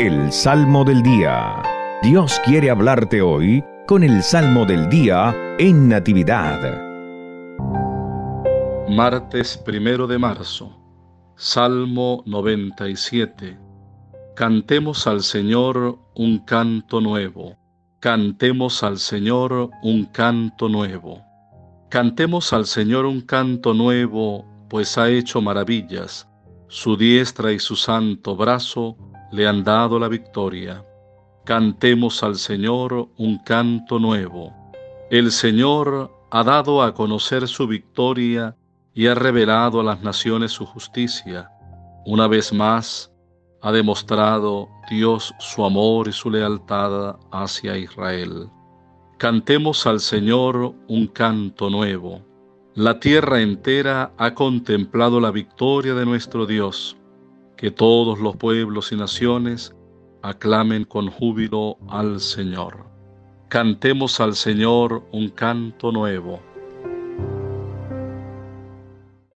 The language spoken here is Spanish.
El Salmo del Día. Dios quiere hablarte hoy con el Salmo del Día en Natividad. Martes primero de marzo. Salmo 97. Cantemos al Señor un canto nuevo. Cantemos al Señor un canto nuevo. Cantemos al Señor un canto nuevo, pues ha hecho maravillas. Su diestra y su santo brazo le han dado la victoria. Cantemos al Señor un canto nuevo. El Señor ha dado a conocer su victoria y ha revelado a las naciones su justicia. Una vez más, ha demostrado Dios su amor y su lealtad hacia Israel. Cantemos al Señor un canto nuevo. La tierra entera ha contemplado la victoria de nuestro Dios. Que todos los pueblos y naciones aclamen con júbilo al Señor. Cantemos al Señor un canto nuevo